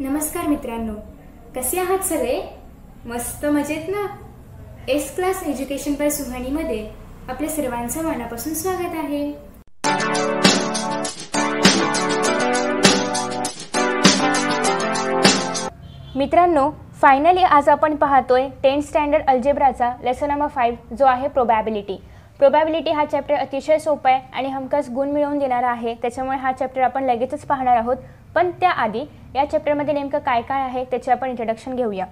नमस्कार मित्रांनो. कसे आहात सगळे? मस्त मजेत ना? एस क्लास एज्युकेशन बाय सुहानीमध्ये आपल्या सर्वांचं मनापासून स्वागत आहे. मित्रांनो फायनली आज आपण पाहतोय टेन्थ स्टँडर्ड अल्जेब्राचा लेसन नंबर फाईव्ह जो आहे प्रोबॅबिलिटी प्रोबॅबिलिटी हा चॅप्टर अतिशय सोपा आहे आणि हमखास गुण मिळवून देणारा आहे. त्याच्यामुळे हा चॅप्टर आपण लगेचच पाहणार आहोत. पण त्याआधी या चॅप्टरमध्ये नेमकं काय काय आहे त्याचे आपण इंट्रोडक्शन घेऊया.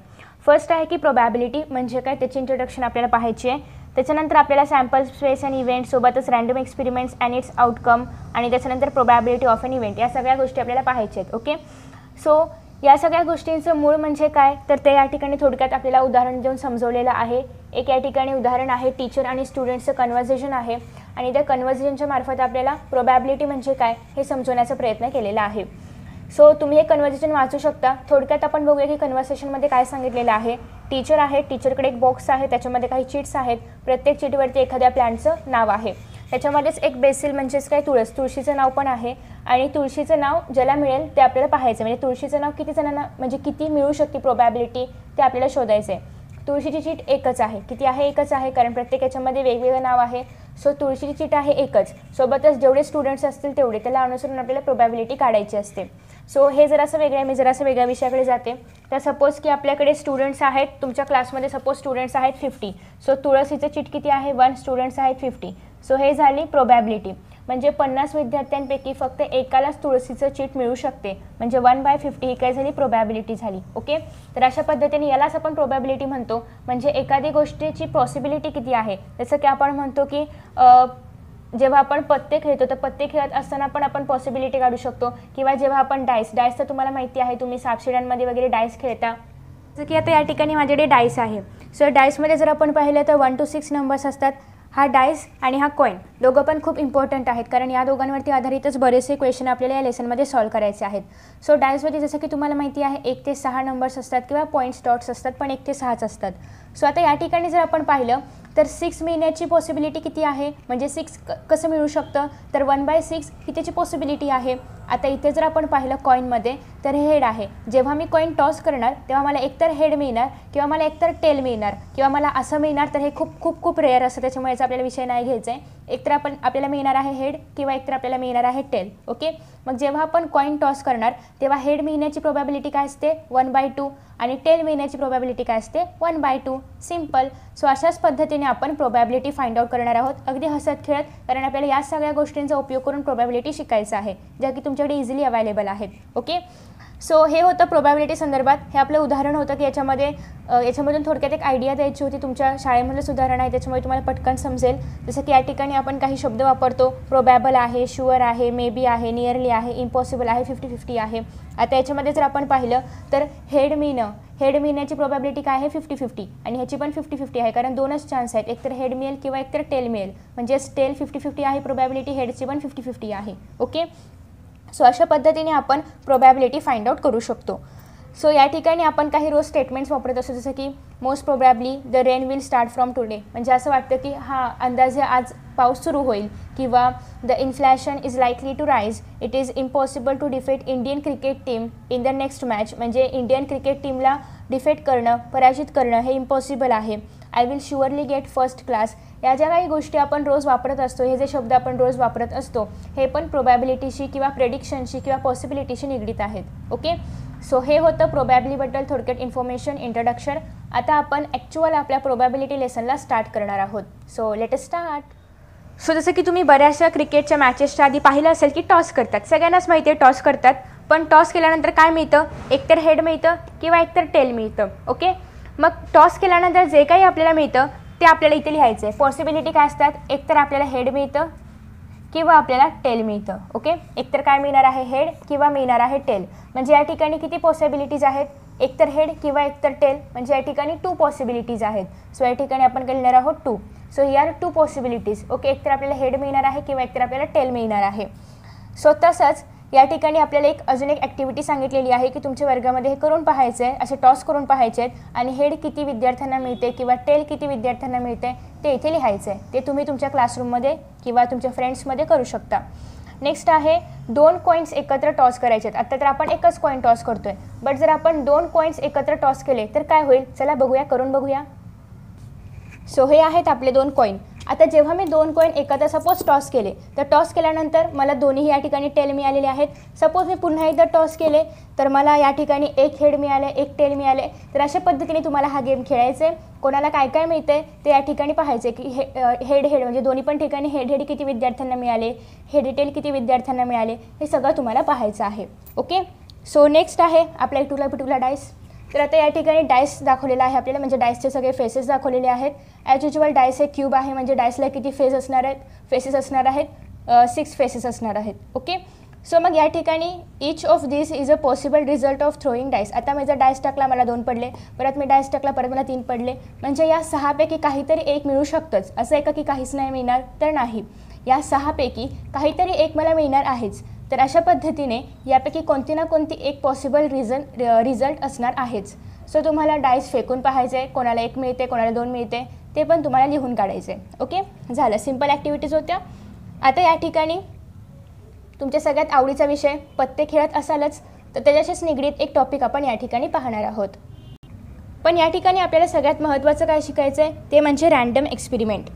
फर्स्ट आहे की प्रोबॅबिलिटी म्हणजे काय? त्याची इंट्रोडक्शन आपल्याला पाहायची आहे. त्याच्यानंतर आपल्याला सॅम्पल स्पेस अँड इव्हेंट सोबतच random experiments and its outcome आणि त्याच्यानंतर प्रोबॅबिलिटी ऑफ अन इव्हेंट या सगळ्या गोष्टी आपल्याला पाहायच्या आहेत ओके सो या सगळ्या गोष्टींचं मूळ म्हणजे काय? तर ते या ठिकाणी थोडक्यात आपल्याला उदाहरण देऊन समजवलेलं आहे. एक या ठिकाणी उदाहरण आहे टीचर आणि स्टुडंटचं कन्व्हर्सेशन आहे. आणि त्या कन्व्हर्सेशनच्या मार्फत आपल्याला प्रोबॅबिलिटी म्हणजे काय हे समजवण्याचा प्रयत्न केलेला आहे. सो तुम्ही हे कन्व्हर्सेशन वाचू शकता. थोडक्यात आपण बघूया की कन्व्हर्सेशनमध्ये काय सांगितलेलं आहे. टीचर आहे टीचरकडे एक बॉक्स आहे त्याच्यामध्ये काही चिट्स आहेत. प्रत्येक चिटीवरती एखाद्या प्लॅनचं नाव आहे. त्याच्यामध्येच एक बेसिल म्हणजेच काय तुळस. तुळशीचं नाव पण आहे. आणि तुळशीचं नाव ज्याला मिळेल ते आपल्याला पाहायचं म्हणजे तुळशीचं नाव किती जणांना म्हणजे किती मिळू शकते प्रोबॅबिलिटी ते आपल्याला शोधायचं आहे तुळशीची चीट एकच आहे. किती आहे? एकच आहे. कारण प्रत्येक याच्यामध्ये वेगवेगळं नाव आहे. सो तुळशीची चीट आहे एकच. सोबतच जेवढे स्टुडंट्स असतील तेवढे. त्याला अनुसरून आपल्याला प्रोबॅबिलिटी काढायची असते. सो हे जरासं वेगळं आहे. मी जरासं वेगळ्या विषयाकडे जाते. तर सपोज की आपल्याकडे स्टुडंट्स आहेत. तुमच्या क्लासमध्ये सपोज स्टुडंट्स आहेत फिफ्टी सो तुळशीचं चीट किती आहे? वन स्टुडंट्स आहेत फिफ्टी सो हे झाली प्रोबॅबिलिटी म्हणजे पन्नास विद्यार्थ्यांपैकी फक्त एकालाच तुळशीचं चीट मिळू शकते. म्हणजे वन बाय फिफ्टी ही काय झाली? प्रोबॅबिलिटी झाली. ओके तर अशा पद्धतीने यालाच आपण प्रोबॅबिलिटी म्हणतो. म्हणजे एखादी गोष्टीची पॉसिबिलिटी किती आहे? जसं की आपण म्हणतो की जेव्हा आपण पत्ते खेळतो तर पत्ते खेळत असताना पण आपण पॉसिबिलिटी काढू शकतो. किंवा जेव्हा आपण डायस डायस तर तुम्हाला माहिती आहे तुम्ही सापशिड्यांमध्ये वगैरे डायस खेळता. जसं की आता या ठिकाणी माझ्याकडे डायस आहे. सो डायसमध्ये जर आपण पाहिलं तर वन टू सिक्स नंबर्स असतात. हा डायस आणि हा कॉईन दोघं पण खूप इम्पॉर्टंट आहेत. कारण या दोघांवरती आधारितच बरेचसे क्वेश्चन आपल्याला या लेसनमध्ये सॉल्व करायचे आहेत. सो डायसमध्ये जसं की तुम्हाला माहिती आहे एक ते सहा नंबर्स असतात किंवा पॉईंट्स डॉट्स असतात पण एक ते सहाच असतात. सो आता या ठिकाणी जर आपण पाहिलं तर सिक्स मिळण्याची पॉसिबिलिटी किती आहे? म्हणजे सिक्स क कसं मिळू शकतं? तर वन बाय सिक्स ही त्याची पॉसिबिलिटी आहे? आता इथे जर आपण पाहिलं कॉईनमध्ये तर हेड आहे. जेव्हा मी कॉईन टॉस करणार तेव्हा मला एकतर हेड मिळणार किंवा मला एकतर टेल मिळणार किंवा मला असं मिळणार तर हे खूप खूप खूप रेअर असतं. त्याच्यामुळे याचा आपल्याला विषय नाही घ्यायचा आहे एकतर आपण आपल्याला मिळणार आहे हेड किंवा एकतर आपल्याला मिळणार आहे टेल ओके मग जेव्हा आपण कॉईन टॉस करणार तेव्हा हेड मिळण्याची प्रोबॅबिलिटी काय असते? वन बाय टू आणि टेल मिळण्याची प्रोबॅबिलिटी काय असते? One by two simple so अशाच पद्धतीने आपण प्रोबॅबिलिटी फाइंड आउट करणार आहोत. अगदी हसत खेळत कारण आपल्याला या सगळ्या गोष्टींचा उपयोग करून प्रोबॅबिलिटी शिकायचं आहे ज्या की तुमच्याकडे इझिली अवेलेबल आहेत ओके सो हे होतं प्रोबॅबिलिटी संदर्भात. हे आपलं उदाहरण होतं की याच्यामध्ये याच्यामधून थोडक्यात एक आयडिया द्यायची होती. तुमच्या शाळेमधलं सुधारण आहे. त्याच्यामुळे तुम्हाला पटकन समजेल. जसं की या ठिकाणी आपण काही शब्द वापरतो. प्रोबॅबल आहे शुअर आहे मे बी आहे नियरली आहे इम्पॉसिबल आहे फिफ्टी फिफ्टी आहे. आता याच्यामध्ये जर आपण पाहिलं तर हेड मिळणं हेड मिळण्याची प्रोबॅबिलिटी काय आहे? फिफ्टी फिफ्टी आणि ह्याची पण फिफ्टी फिफ्टी आहे. कारण दोनच चान्स आहेत. एकतर हेड मिळेल किंवा एकतर टेल मिळेल म्हणजेच टेल फिफ्टी फिफ्टी आहे प्रोबॅबिलिटी हेडची पण फिफ्टी फिफ्टी आहे. ओके सो अशा पद्धतीने आपण प्रोबॅबिलिटी फाइंड आउट करू शकतो. सो या ठिकाणी आपण काही रोज स्टेटमेंट्स वापरत असतो जसं की most probably the rain will start from today म्हणजे असं वाटतं की हा अंदाजे आज पाऊस सुरू होईल किंवा the inflation is likely to rise it is impossible to defeat Indian cricket team in the next match म्हणजे इंडियन क्रिकेट टीमला डिफेट करणं पराजित करणं हे इम्पॉसिबल आहे. I will surely get first class या ज्या काही गोष्टी आपण रोज वापरत असतो हे जे शब्द आपण रोज वापरत असतो हे पण प्रोबॅबिलिटीशी किंवा प्रेडिक्शनशी किंवा पॉसिबिलिटीशी निगडीत आहेत. ओके सो हे होतं प्रोबॅबिलीबद्दल थोडक्यात इन्फॉर्मेशन इंट्रोडक्शन आता आपण ॲक्च्युअल आपल्या प्रोबॅबिलिटी लेसनला स्टार्ट करणार आहोत. सो लेट स्टार्ट सो जसं की तुम्ही बऱ्याचशा क्रिकेटच्या मॅचेसच्या आधी पाहिलं असेल की टॉस करतात. सगळ्यांनाच माहिती आहे टॉस करतात. पण टॉस केल्यानंतर काय मिळतं? एकतर हेड मिळतं किंवा एकतर टेल मिळतं. ओके मग टॉस केल्यानंतर जे काही आपल्याला मिळतं ते आपल्याला इथे लिहायचं आहे पॉसिबिलिटी काय असतात? एकतर आपल्याला हेड मिळतं किंवा आपल्याला टेल मिळतं ओके एकतर काय मिळणार आहे? हेड किंवा मिळणार आहे टेल म्हणजे या ठिकाणी किती पॉसिबिलिटीज आहेत? एकतर हेड किंवा एकतर टेल म्हणजे या ठिकाणी टू पॉसिबिलिटीज आहेत. सो या ठिकाणी आपण काय लिहिणार आहोत? Two so he are two possibilities okay एकतर आपल्याला हेड मिळणार आहे किंवा एकतर आपल्याला टेल मिळणार आहे. सो तसंच या ठिकाणी आपल्याला एक अजून एक ॲक्टिव्हिटी सांगितलेली आहे की तुमच्या वर्गामध्ये हे करून पाहायचं आहे असे टॉस करून पाहायचे आहेत आणि हेड किती विद्यार्थ्यांना मिळते किंवा टेल किती विद्यार्थ्यांना मिळते ते इथे लिहायचं आहे ते तुम्ही तुमच्या क्लासरूममध्ये किंवा तुमच्या फ्रेंड्समध्ये करू शकता. नेक्स्ट आहे दोन कॉईन्स एकत्र टॉस करायचे आहेत आता तर आपण एकच कॉईन टॉस करतो आहे बट जर आपण दोन कॉईन्स एकत्र टॉस केले तर काय होईल? चला बघूया करून बघूया. सो हे आहेत आपले दोन कॉईन आता जेव्हा मी दोन कॉईन एकत्र सपोज टॉस केले तर टॉस केल्यानंतर मला दोन्ही या ठिकाणी टेल मिळालेले आहेत. सपोज मी पुन्हा एकदा टॉस केले तर मला या ठिकाणी एक हेड मिळाले एक टेल मिळाले. तर अशा पद्धतीने तुम्हाला हा गेम खेळायचा आहे कोणाला काय काय मिळते ते या ठिकाणी पाहायचे की हे हेड हेड म्हणजे दोन्ही पण ठिकाणी हेड हेड किती विद्यार्थ्यांना मिळाले हेड टेल किती विद्यार्थ्यांना मिळाले हे सगळं तुम्हाला पाहायचं आहे. ओके सो नेक्स्ट आहे आपला इटुला पिटुला डाईस तर आता या ठिकाणी डायस दाखवलेला आहे आपल्याला म्हणजे डायसचे सगळे फेसेस दाखवलेले आहेत. ॲज युजल डायस हे क्यूब आहे म्हणजे डायसला किती फेस असणार आहेत? फेसेस असणार आहेत. सिक्स फेसेस असणार आहेत. ओके सो मग या ठिकाणी each of this is a possible result of throwing dice आता मी जर डायस टाकला मला दोन पडले. परत मी डायस टाकला परत मला तीन पडले. म्हणजे या सहापैकी काहीतरी एक मिळू शकतंच. असं आहे का की काहीच नाही मिळणार? तर नाही. या सहापैकी काहीतरी एक मला मिळणार आहेच. तर अशा पद्धतीने यापैकी कोणती ना कोणती एक पॉसिबल रिझन रिझल्ट असणार आहेच. सो तुम्हाला डाईस फेकून पाहायचे कोणाला एक मिळते कोणाला दोन मिळते ते पण तुम्हाला लिहून काढायचे. ओके झालं. सिंपल ॲक्टिव्हिटीज होत्या. आता या ठिकाणी तुमच्या सगळ्यात आवडीचा विषय पत्ते खेळत असालच तर त्याच्याशीच निगडीत एक टॉपिक आपण या ठिकाणी पाहणार आहोत. पण या ठिकाणी आपल्याला सगळ्यात महत्त्वाचं काय शिकायचं आहे ते म्हणजे रँडम एक्सपेरिमेंट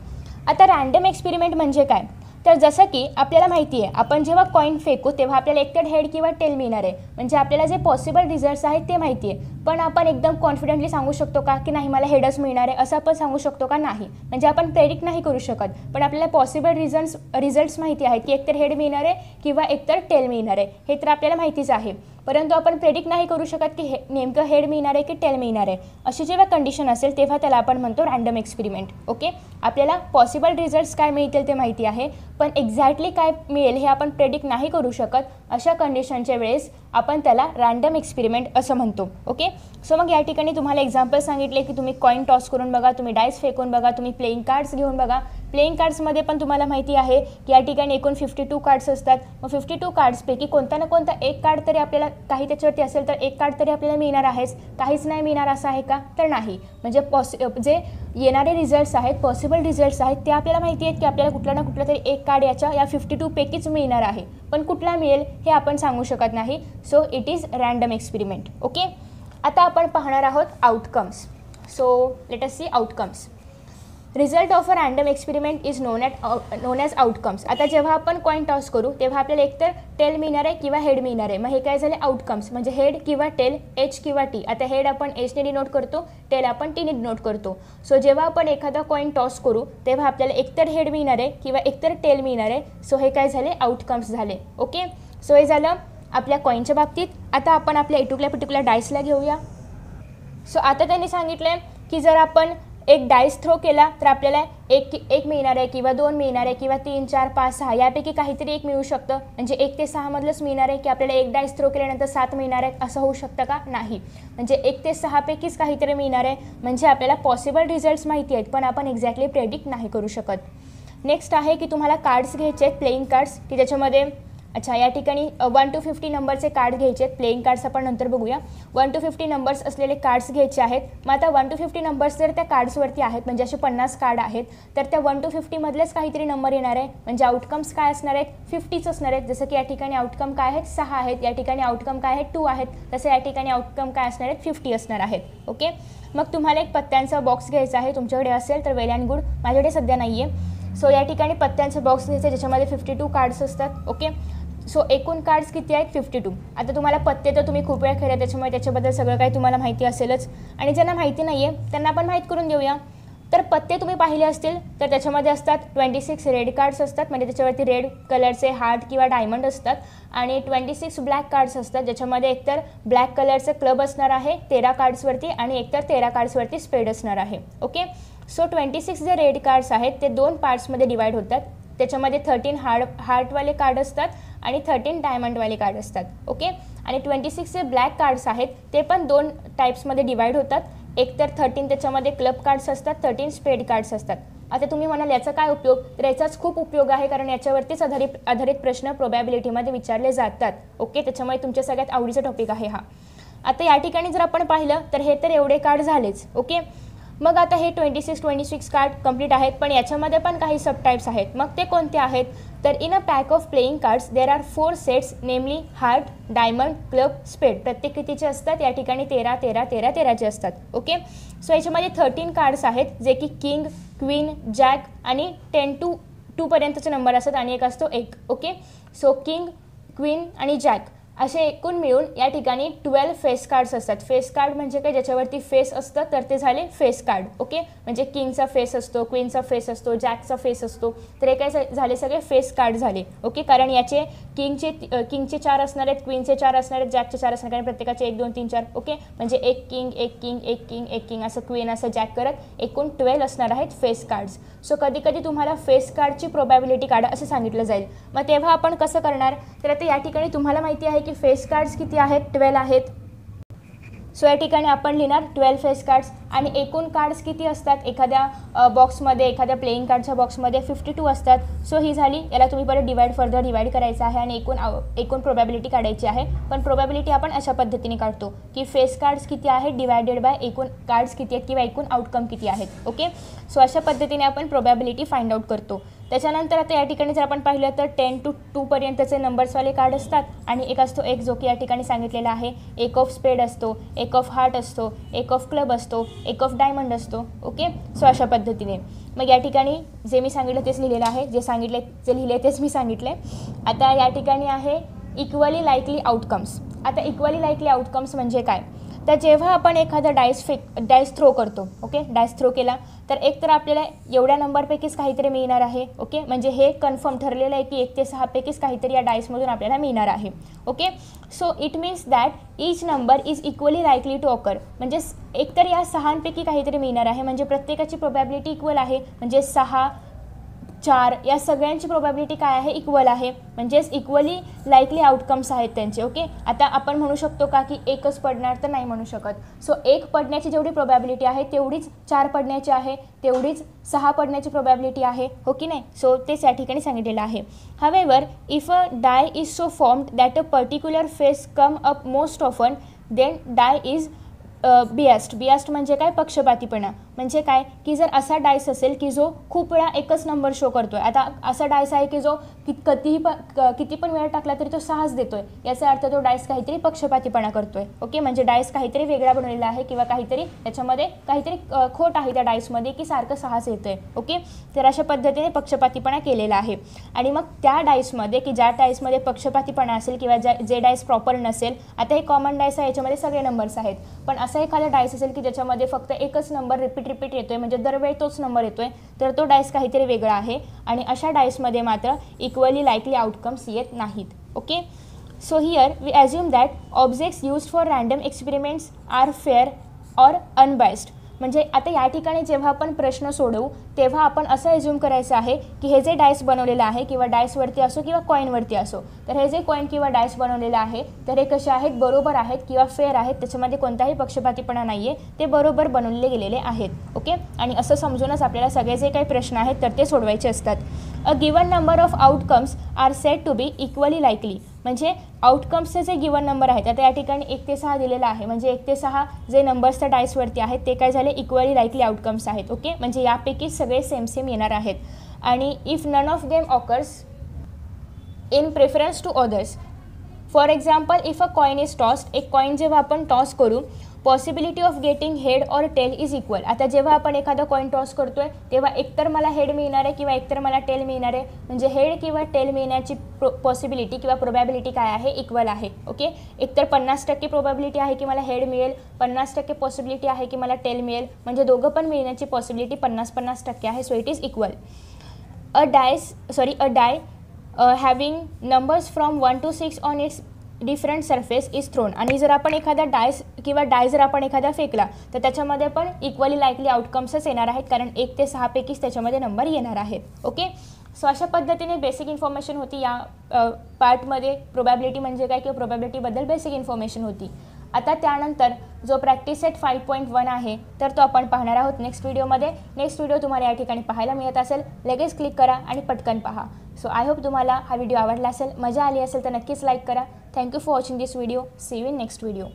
आता रँडम एक्सपेरिमेंट म्हणजे काय? तर जसं की आपल्याला माहिती आहे आपण जेव्हा कॉईन फेकू तेव्हा आपल्याला एकतर हेड किंवा टेल मिळणार आहे. म्हणजे आपल्याला जे पॉसिबल रिझल्ट्स आहेत ते माहिती आहे. पण आपण एकदम कॉन्फिडेंटली सांगू शकतो का की नाही मला हेडच मिळणार आहे असं आपण सांगू शकतो का नाही? म्हणजे आपण प्रेडिक्ट नाही करू शकत. पण आपल्याला पॉसिबल रिझल्ट्स रिझल्ट्स माहिती आहेत की एकतर हेड मिळणार आहे किंवा एकतर टेल मिळणार आहे. हे तर आपल्याला माहितीच आहे. परंतु आपण प्रेडिक्ट नाही करू शकत की हे नेमकं हेड मिळणार आहे की टेल मिळणार आहे. अशी जेव्हा कंडिशन असेल तेव्हा त्याला आपण म्हणतो रँडम एक्सपेरिमेंट ओके आपल्याला पॉसिबल रिझल्ट्स काय मिळतील ते माहिती आहे. पण एक्झॅक्टली काय मिळेल हे आपण प्रेडिक्ट नाही करू शकत अशा कंडिशनच्या वेळेस आपण त्याला रँडम एक्सपेरिमेंट असं म्हणतो ओके सो मग या ठिकाणी तुम्हाला एक्झाम्पल सांगितले की तुम्ही कॉईन टॉस करून बघा तुम्ही डाईस फेकून बघा तुम्ही प्लेईंग कार्ड्स घेऊन बघा. प्लेईंग कार्ड्समध्ये पण तुम्हाला माहिती आहे की या ठिकाणी एकूण फिफ्टी टू कार्ड्स असतात. मग फिफ्टी टू कार्ड्सपैकी कोणता ना कोणता एक कार्ड तरी आपल्याला काही त्याच्यावरती असेल तर एक कार्ड तरी आपल्याला मिळणार आहेच. काहीच नाही मिळणार असं आहे का? तर नाही. म्हणजे पॉसि जे येणारे रिझल्ट्स आहेत पॉसिबल रिझल्ट्स आहेत ते आपल्याला माहिती आहेत की आपल्याला कुठला ना कुठला तरी एक कार्ड याच्या या फिफ्टी टूपैकीच मिळणार आहे. पण कुठला मिळेल हे आपण सांगू शकत नाही. So it is random experiment okay आता आपण पाहणार आहोत outcomes so let us see outcomes result of a random experiment is known at known as outcomes आता जेव्हा आपण कॉईन टॉस करू तेव्हा आपल्याला एकतर टेल मिळणार आहे किंवा हेड मिळणार आहे. मग हे काय झाले? आउटकम्स म्हणजे हेड किंवा टेल एच किंवा टी आता हेड आपण एचने डिनोट करतो टेल आपण टीने डिनोट करतो. सो जेव्हा आपण एखादा कॉईन टॉस करू तेव्हा आपल्याला एकतर हेड मिळणार आहे किंवा एकतर टेल मिळणार आहे. सो हे काय झाले? आउटकम्स झाले ओके सो हे झालं आपल्या कॉईनच्या बाबतीत. आता आपण आपल्या इटुकल्या पिटुकल्या डायसला घेऊया. सो आता त्यांनी सांगितलं आहे की जर आपण एक डाईस थ्रो केला तर आपल्याला एक एक मिळणार आहे किंवा दोन मिळणार आहे किंवा तीन चार पाच सहा यापैकी काहीतरी एक मिळू शकतं. म्हणजे एक ते सहामधलंच मिळणार आहे की आपल्याला एक डाईस थ्रो केल्यानंतर सात मिळणार आहे असं होऊ शकतं का? नाही. म्हणजे एक ते सहापैकीच काहीतरी मिळणार आहे. म्हणजे आपल्याला पॉसिबल रिझल्ट्स माहिती आहेत पण आपण एक्झॅक्टली प्रेडिक्ट नाही करू शकत. नेक्स्ट आहे की तुम्हाला कार्ड्स घ्यायचे आहेत प्लेईंग कार्ड्स की ज्याच्यामध्ये अच्छा या ठिकाणी वन टू फिफ्टी नंबरचे कार्ड घ्यायचे आहेत. प्लेईंग कार्ड्स आपण नंतर बघूया. वन टू फिफ्टी नंबर्स असलेले कार्ड्स घ्यायचे आहेत. मग आता वन टू फिफ्टी नंबर्स जर त्या कार्ड्सवरती आहेत म्हणजे असे पन्नास कार्ड आहेत तर त्या वन टू फिफ्टीमधलेच काहीतरी नंबर येणार आहे. म्हणजे आउटकम्स काय असणार आहेत? फिफ्टीच असणार आहेत. जसं की या ठिकाणी आउटकम काय आहेत? सहा आहेत. या ठिकाणी आउटकम काय आहेत? टू आहेत. तसं या ठिकाणी आउटकम काय असणार आहेत? फिफ्टी असणार आहेत. ओके मग तुम्हाला एक पत्त्यांचा बॉक्स घ्यायचा आहे. तुमच्याकडे असेल तर वेल अँड गुड माझ्याकडे सध्या नाही आहे सो या ठिकाणी पत्त्यांचा बॉक्स घ्यायचा ज्याच्यामध्ये फिफ्टी टू कार्ड्स असतात. ओके सो एकूण कार्ड्स किती आहेत? फिफ्टी टू आता तुम्हाला पत्ते तर तुम्ही खूप वेळ खेळा त्याच्यामुळे त्याच्याबद्दल सगळं काही तुम्हाला माहिती असेलच. आणि ज्यांना माहिती नाही आहे त्यांना आपण माहीत करून देऊया. तर पत्ते तुम्ही पाहिले असतील तर त्याच्यामध्ये असतात ट्वेंटी सिक्स रेड कार्ड्स असतात. म्हणजे त्याच्यावरती रेड कलरचे हार्ट किंवा डायमंड असतात. आणि ट्वेंटी सिक्स ब्लॅक कार्ड्स असतात ज्याच्यामध्ये एकतर ब्लॅक कलरचं क्लब असणार आहे तेरा कार्ड्सवरती आणि एकतर तेरा कार्ड्सवरती स्पेड असणार आहे. ओके सो ट्वेंटी सिक्स जे रेड कार्ड्स आहेत ते दोन पार्ट्समध्ये डिवाईड होतात. त्याच्यामध्ये थर्टीन हार्ड हार्टवाले कार्ड असतात आणि थर्टीन डायमंडवाले कार्ड असतात ओके आणि ट्वेंटी सिक्सचे ब्लॅक कार्ड्स आहेत ते पण दोन टाईप्समध्ये डिवाईड होतात. एक तर थर्टीन त्याच्यामध्ये क्लब कार्ड्स असतात थर्टीन स्पेड कार्ड्स असतात. आता तुम्ही म्हणाल याचा काय उपयोग? तर याचाच खूप उपयोग आहे कारण याच्यावरतीच आधारित आधारित प्रश्न प्रोबॅबिलिटीमध्ये विचारले जातात ओके त्याच्यामुळे तुमच्या सगळ्यात आवडीचा टॉपिक आहे हा. आता या ठिकाणी जर आपण पाहिलं तर हे तर एवढे कार्ड झालेच ओके मग आता हे twenty six twenty six card complete आहेत पण याच्यामध्ये पण काही सबटाईप्स आहेत. मग ते कोणते आहेत? तर in a pack of playing cards there are four sets namely heart diamond club spade प्रत्येक कितीचे असतात? या ठिकाणी तेरा तेरा तेरा तेराचे असतात. ओके सो याच्यामध्ये थर्टीन कार्ड्स आहेत जे की किंग क्वीन जॅक आणि टेन टू टूपर्यंतचे नंबर असतात आणि एक असतो एक. ओके सो किंग क्वीन आणि जॅक असे एकूण मिळून या ठिकाणी ट्वेल्व फेस कार्ड्स असतात. फेस कार्ड म्हणजे काय? ज्याच्यावरती फेस असतं तर ते झाले फेस कार्ड ओके म्हणजे किंगचा फेस असतो क्वीनचा फेस असतो जॅकचा फेस असतो. तर हे काय झाले सगळे? फेस कार्ड झाले. ओके कारण याचे किंगचे किंगचे चार असणार आहेत क्वीनचे चार असणार आहेत जॅकचे चार असणार कारण प्रत्येकाचे एक दोन तीन चार. ओके म्हणजे एक किंग एक किंग एक किंग एक किंग असं क्वीन असं जॅक करत एकूण ट्वेल्व असणार आहेत फेस कार्ड्स सो कधी कधी तुम्हाला फेस कार्डची प्रोबॅबिलिटी काढा असं सांगितलं जाईल. मग तेव्हा आपण कसं करणार? तर आता या ठिकाणी तुम्हाला माहिती आहे की फेस कार्ड्स किती आहेत? ट्वेल्व आहेत. सो या ठिकाणी आपण लिहिणार ट्वेल्व फेस कार्ड्स आणि एकूण कार्ड्स किती असतात? एखाद्या बॉक्समध्ये एखाद्या प्लेईंग कार्डच्या बॉक्समध्ये फिफ्टी टू असतात. सो ही झाली. याला तुम्ही परत डिवाईड फर्दर डिवाईड करायचं आहे आणि एकूण एकूण प्रोबॅबिलिटी काढायची आहे. पण प्रोबॅबिलिटी आपण अशा पद्धतीने काढतो की फेस कार्ड्स किती आहेत? डिवायडेड बाय एकूण कार्ड्स किती आहेत? किंवा एकूण आउटकम किती आहेत? ओके सो अशा पद्धतीने आपण प्रोबॅबिलिटी फाइंड आउट करतो. त्याच्यानंतर आता या ठिकाणी जर आपण पाहिलं तर टेन टू टूपर्यंतचे नंबर्सवाले कार्ड असतात. आणि एक असतो एक जो की या ठिकाणी सांगितलेला आहे एक ऑफ स्पेड असतो एक ऑफ हार्ट असतो एक ऑफ क्लब असतो एक ऑफ डायमंड असतो. ओके सो अशा पद्धतीने. मग या ठिकाणी जे मी सांगितलं तेच लिहिलेलं आहे. जे सांगितले जे लिहिले तेच मी सांगितले. आता या ठिकाणी आहे इक्वली लाईकली आउटकम्स आता इक्वली लाईकली आउटकम्स म्हणजे काय? तर जेव्हा आपण एखादा डायस फेक डायस थ्रो करतो ओके डायस थ्रो केला तर एक तर आपल्याला एवढ्या नंबरपैकीच काहीतरी मिळणार आहे ओके म्हणजे हे कन्फर्म ठरलेलं आहे की एक ते सहापैकीच काहीतरी या डायसमधून आपल्याला मिळणार आहे okay so it means that each number is equally likely to occur म्हणजे एकतर या सहांपैकी काहीतरी मिळणार आहे म्हणजे प्रत्येकाची प्रोबॅबिलिटी इक्वल आहे म्हणजे सहा चार या सगळ्यांची प्रोबॅबिलिटी काय आहे? इक्वल आहे. म्हणजेच इक्वली लाईकली आउटकम्स आहेत त्यांचे ओके आता आपण म्हणू शकतो का की एकच पडणार तर नाही म्हणू शकत. सो एक पडण्याची जेवढी प्रोबॅबिलिटी आहे तेवढीच चार पडण्याची आहे तेवढीच सहा पडण्याची प्रोबॅबिलिटी आहे हो की नाही? सो तेच या ठिकाणी सांगितलेलं आहे. However if a die is so formed that a particular face come up most often then die is biased biased म्हणजे काय? पक्षपातीपणा. म्हणजे काय? की जर असा डायस असेल की जो खूप वेळा एकच नंबर शो करतोय. आता असा डायस आहे की जो कि कधीही पण किती पण वेळा टाकला तरी तो सहाच देतोय. याचा अर्थ तो डायस काहीतरी पक्षपातीपणा करतोय. ओके म्हणजे डायस काहीतरी वेगळा बनवलेला आहे किंवा काहीतरी त्याच्यामध्ये काहीतरी खोट आहे त्या डायसमध्ये की सारखं सहाच येतोय. ओके तर अशा पद्धतीने पक्षपातीपणा केलेला आहे. आणि मग त्या डायसमध्ये की ज्या डायसमध्ये पक्षपातीपणा असेल किंवा ज्या जे डायस प्रॉपर नसेल आता हे कॉमन डायस आहे याच्यामध्ये सगळे नंबर्स आहेत. पण असा एखादा डायस असेल की ज्याच्यामध्ये फक्त एकच नंबर रिपीट रिपीट येतोय म्हणजे दरवेळी तोच नंबर येतोय तर तो डायस काहीतरी वेगळा आहे. आणि अशा डायसमध्ये मात्र इक्वली लाईकली आउटकम्स येत नाहीत. Okay so here we assume that objects use for random experiments are fair or unbiased म्हणजे आता या ठिकाणी जेव्हा आपण प्रश्न सोडवू तेव्हा आपण असं एज्युम करायचं आहे की हे जे डायस बनवलेलं आहे किंवा डायसवरती असो किंवा कॉईनवरती असो तर हे जे कॉईन किंवा डायस बनवलेलं आहे तर हे कसे आहेत बरोबर आहेत किंवा फेअर आहेत त्याच्यामध्ये कोणताही पक्षपातीपणा नाही आहे ते बरोबर बनवले गेलेले आहेत ओके? आणि असं समजूनच आपल्याला सगळे जे काही प्रश्न आहेत तर ते सोडवायचे असतात. A given number of outcomes are set to be equally likely म्हणजे आउटकम्सचे जे गिवन नंबर आहेत आता या ठिकाणी एक ते सहा दिलेला आहे. म्हणजे एक ते सहा जे नंबर्स त्या डायसवरती आहेत ते काय झाले? इक्वली लाईकली आउटकम्स आहेत ओके म्हणजे यापैकी सगळे सेम सेम येणार आहेत. आणि if none of them occurs in preference to others for example if a coin is tossed एक कॉईन जेव्हा आपण टॉस करू possibility of getting head or tail is equal आता जेव्हा आपण एखादा कॉईन टॉस आहे तेव्हा एकतर मला हेड मिळणार आहे किंवा एकतर मला टेल मिळणार आहे. म्हणजे हेड किंवा टेल मिळण्याची प्रो पॉसिबिलिटी किंवा प्रोबॅबिलिटी काय आहे? इक्वल आहे. ओके एकतर पन्नास टक्के प्रोबॅबिलिटी आहे की मला हेड मिळेल पन्नास टक्के पॉसिबिलिटी आहे की मला टेल मिळेल. म्हणजे दोघं पण मिळण्याची पॉसिबिलिटी पन्नास पन्नास टक्के आहे. So it is equal a dice sorry a die having numbers from one to six on its different surface is thrown आणि जर आपण एखादा डायस किंवा डाय जर आपण एखादा फेकला तर त्याच्यामध्ये पण इक्वली लाईकली आउटकम्सच येणार आहेत कारण एक ते सहापैकीच त्याच्यामध्ये नंबर येणार आहेत. ओके सो अशा पद्धतीने बेसिक इन्फॉर्मेशन होती. या पार्टमध्ये प्रोबॅबिलिटी म्हणजे काय किंवा प्रोबॅबिलिटीबद्दल बेसिक इन्फॉर्मेशन होती. आता त्यानंतर जो practice set five point one आहे तर तो आपण पाहणार आहोत नेक्स्ट व्हिडिओमध्ये नेक्स्ट व्हिडिओ तुम्हाला या ठिकाणी पाहायला मिळत असेल. लगेच क्लिक करा आणि पटकन पहा. सो आय होप तुम्हाला हा व्हिडिओ आवडला असेल. मजा आली असेल तर नक्कीच लाईक करा. Thank you for watching this video. See you in next video.